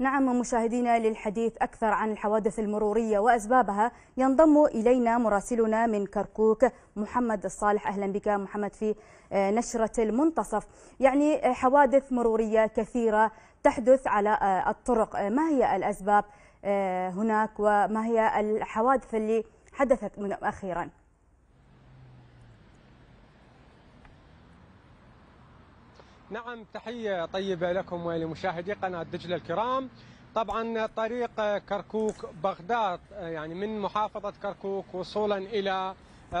نعم مشاهدينا للحديث أكثر عن الحوادث المرورية وأسبابها ينضم إلينا مراسلنا من كركوك محمد الصالح. أهلا بك محمد في نشرة المنتصف. يعني حوادث مرورية كثيرة تحدث على الطرق. ما هي الأسباب هناك؟ وما هي الحوادث اللي حدثت أخيراً؟ نعم تحية طيبة لكم ولمشاهدي قناة دجلة الكرام. طبعا طريق كركوك بغداد يعني من محافظة كركوك وصولا إلى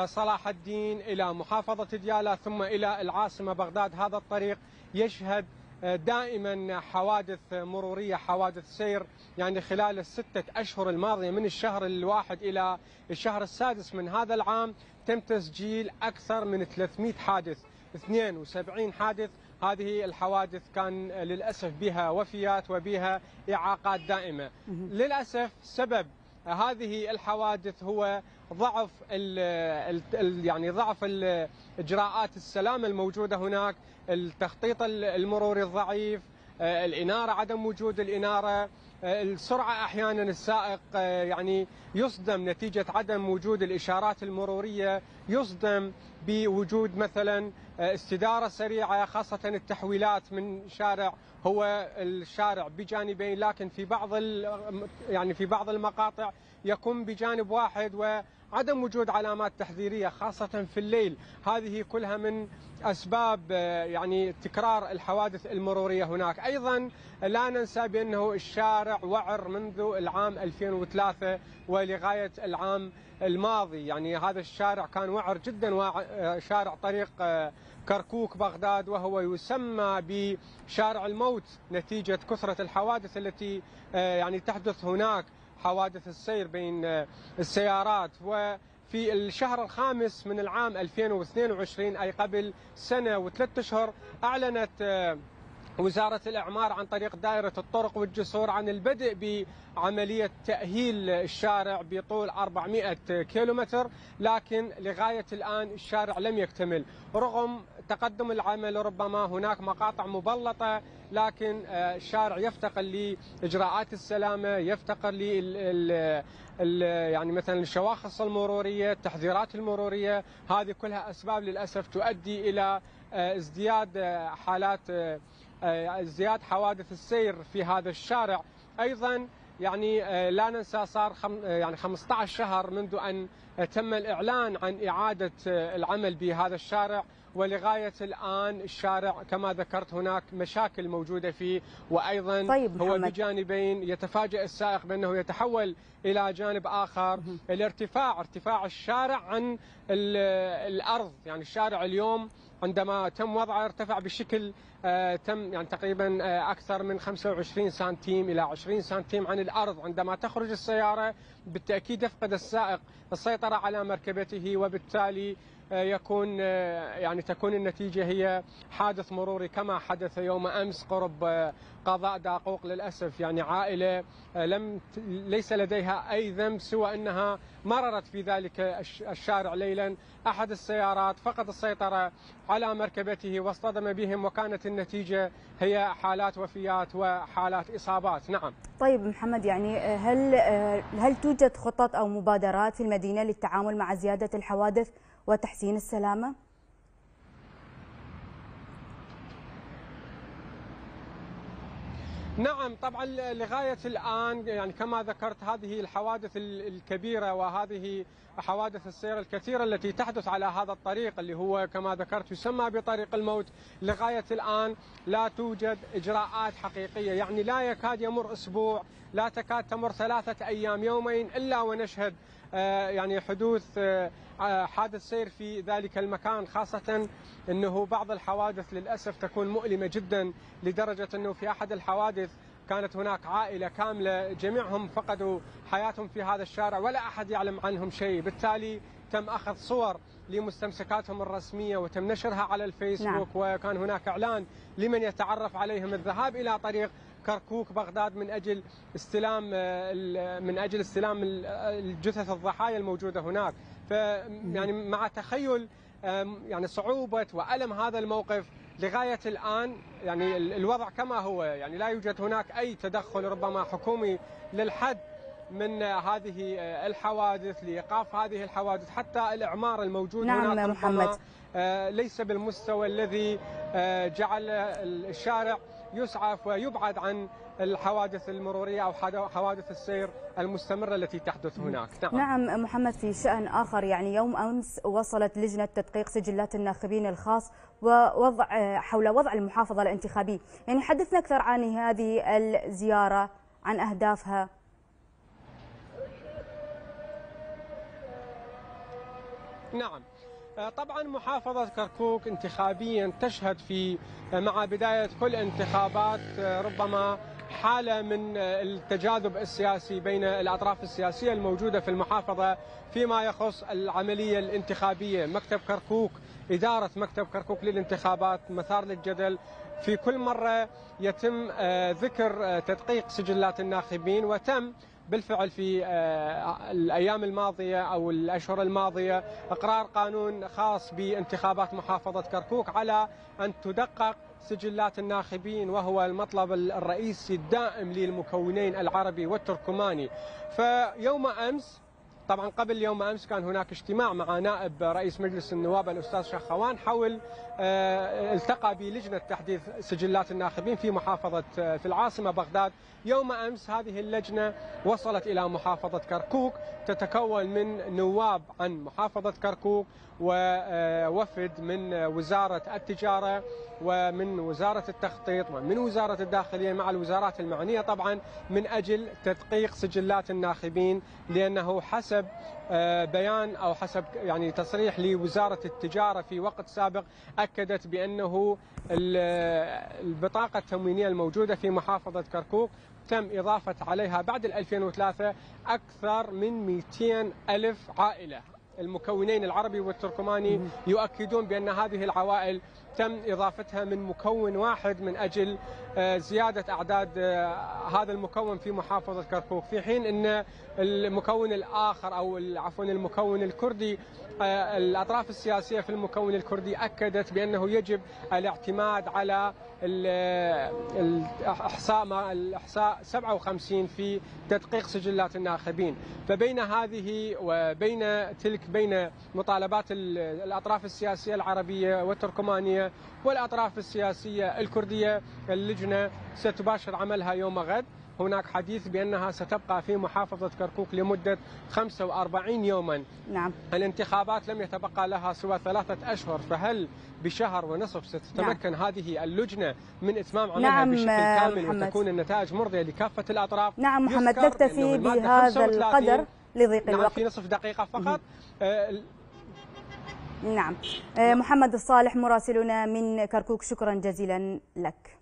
صلاح الدين إلى محافظة ديالا ثم إلى العاصمة بغداد. هذا الطريق يشهد دائما حوادث مرورية حوادث سير يعني خلال الستة أشهر الماضية من الشهر الواحد إلى الشهر السادس من هذا العام تم تسجيل أكثر من 300 حادث 72 حادث هذه الحوادث كان للأسف بها وفيات وبها إعاقات دائمة. للأسف سبب هذه الحوادث هو ضعف ال يعني ضعف إجراءات السلامه الموجودة هناك، التخطيط المروري الضعيف، الإنارة عدم وجود الإنارة، السرعة أحيانا السائق يعني يصدم نتيجة عدم وجود الإشارات المرورية، يصدم بوجود مثلا استدارة سريعة خاصة التحويلات من شارع هو الشارع بجانبين لكن في بعض يعني في بعض المقاطع يكون بجانب واحد وعدم وجود علامات تحذيرية خاصة في الليل. هذه كلها من أسباب يعني تكرار الحوادث المرورية هناك. أيضا لا ننسى بأنه الشارع وعر منذ العام 2003 ولغاية العام الماضي. يعني هذا الشارع كان وعر جدا شارع طريق كركوك بغداد وهو يسمى بشارع الموت نتيجة كثرة الحوادث التي يعني تحدث هناك. حوادث السير بين السيارات. وفي الشهر الخامس من العام 2022 أي قبل سنة وثلاثة أشهر أعلنت وزارة الإعمار عن طريق دائرة الطرق والجسور عن البدء بعملية تأهيل الشارع بطول 400 كيلومتر لكن لغاية الآن الشارع لم يكتمل. رغم تقدم العمل ربما هناك مقاطع مبلطة لكن الشارع يفتقر لإجراءات السلامة يفتقر ل يعني مثلا الشواخص المرورية التحذيرات المرورية. هذه كلها أسباب للأسف تؤدي إلى ازدياد حالات ازدياد حوادث السير في هذا الشارع. أيضا يعني لا ننسى صار خم يعني 15 شهر منذ أن تم الإعلان عن إعادة العمل بهذا الشارع ولغاية الآن الشارع كما ذكرت هناك مشاكل موجودة فيه وأيضا طيب هو بجانبين يتفاجئ السائق بأنه يتحول إلى جانب آخر. الارتفاع ارتفاع الشارع عن الأرض. يعني الشارع اليوم عندما تم وضعه ارتفع بشكل آه تم يعني تقريبا آه أكثر من 25 سنتيم إلى 20 سنتيم عن الأرض. عندما تخرج السيارة بالتأكيد يفقد السائق السيطرة على مركبته وبالتالي يكون يعني تكون النتيجة هي حادث مروري كما حدث يوم أمس قرب قضاء داقوق للأسف. يعني عائلة لم ليس لديها أي ذنب سوى أنها مررت في ذلك الشارع ليلا. أحد السيارات فقد السيطرة على مركبته واصطدم بهم وكانت النتيجة هي حالات وفيات وحالات إصابات. نعم. طيب محمد يعني هل هل توجد خطط أو مبادرات في المدينة للتعامل مع زيادة الحوادث؟ وتحسين السلامة. نعم طبعا لغاية الآن يعني كما ذكرت هذه الحوادث الكبيرة وهذه حوادث السير الكثيرة التي تحدث على هذا الطريق اللي هو كما ذكرت يسمى بطريق الموت. لغاية الآن لا توجد إجراءات حقيقية يعني لا يكاد يمر أسبوع لا تكاد تمر ثلاثة أيام يومين إلا ونشهد يعني حدوث حادث سير في ذلك المكان خاصة أنه بعض الحوادث للأسف تكون مؤلمة جدا لدرجة أنه في أحد الحوادث كانت هناك عائلة كاملة جميعهم فقدوا حياتهم في هذا الشارع ولا أحد يعلم عنهم شيء بالتالي تم أخذ صور لمستمسكاتهم الرسمية وتم نشرها على الفيسبوك نعم. وكان هناك إعلان لمن يتعرف عليهم الذهاب إلى طريق كركوك بغداد من أجل استلام من أجل استلام الجثث الضحايا الموجودة هناك. ف يعني مع تخيل يعني صعوبة وألم هذا الموقف لغاية الآن يعني الوضع كما هو. يعني لا يوجد هناك أي تدخل ربما حكومي للحد من هذه الحوادث لإيقاف هذه الحوادث. حتى الإعمار الموجود نعم هناك محمد. ليس بالمستوى الذي جعل الشارع يسعف ويبعد عن الحوادث المرورية أو حوادث السير المستمرة التي تحدث هناك. نعم. نعم محمد في شأن آخر يعني يوم أمس وصلت لجنة تدقيق سجلات الناخبين الخاص ووضع حول وضع المحافظة الانتخابيه يعني حدثنا أكثر عن هذه الزيارة عن أهدافها. نعم. طبعا محافظة كركوك انتخابيا تشهد في مع بداية كل انتخابات ربما حالة من التجاذب السياسي بين الأطراف السياسية الموجودة في المحافظة فيما يخص العملية الانتخابية. مكتب كركوك إدارة مكتب كركوك للانتخابات مثار للجدل. في كل مرة يتم ذكر تدقيق سجلات الناخبين وتم بالفعل في الأيام الماضية أو الأشهر الماضية إقرار قانون خاص بانتخابات محافظة كركوك على أن تدقق سجلات الناخبين وهو المطلب الرئيسي الدائم للمكونين العربي والتركماني. فيوم أمس طبعا قبل يوم أمس كان هناك اجتماع مع نائب رئيس مجلس النواب الأستاذ شخوان حول التقى بلجنة تحديث سجلات الناخبين في محافظة في العاصمة بغداد. يوم أمس هذه اللجنة وصلت إلى محافظة كركوك تتكون من نواب عن محافظة كركوك ووفد من وزارة التجارة ومن وزارة التخطيط ومن وزارة الداخلية مع الوزارات المعنية طبعا من أجل تدقيق سجلات الناخبين لأنه حسب بيان أو حسب يعني تصريح لوزارة التجارة في وقت سابق أكدت بأنه البطاقة التموينية الموجودة في محافظة كركوك تم إضافة عليها بعد 2003 أكثر من 200 ألف عائلة. المكونين العربي والتركماني يؤكدون بأن هذه العوائل تم إضافتها من مكون واحد من أجل زيادة أعداد هذا المكون في محافظة كركوك. في حين أن المكون الآخر أو عفوا المكون الكردي الأطراف السياسية في المكون الكردي أكدت بأنه يجب الاعتماد على الإحصاء الإحصاء 57 في تدقيق سجلات الناخبين. فبين هذه وبين تلك بين مطالبات الأطراف السياسية العربية والتركمانية والأطراف السياسية الكردية اللجنة ستباشر عملها يوم غد. هناك حديث بأنها ستبقى في محافظة كركوك لمدة 45 يوما. نعم. الانتخابات لم يتبقى لها سوى ثلاثة أشهر فهل بشهر ونصف ستتمكن نعم. هذه اللجنة من إتمام عملها نعم بشكل كامل محمد. وتكون النتائج مرضية لكافة الأطراف؟ نعم محمد. نكتفي بهذا القدر. لضيق نعم الوقت. في نصف دقيقة فقط. آه نعم. محمد الصالح مراسلنا من كركوك شكرا جزيلا لك.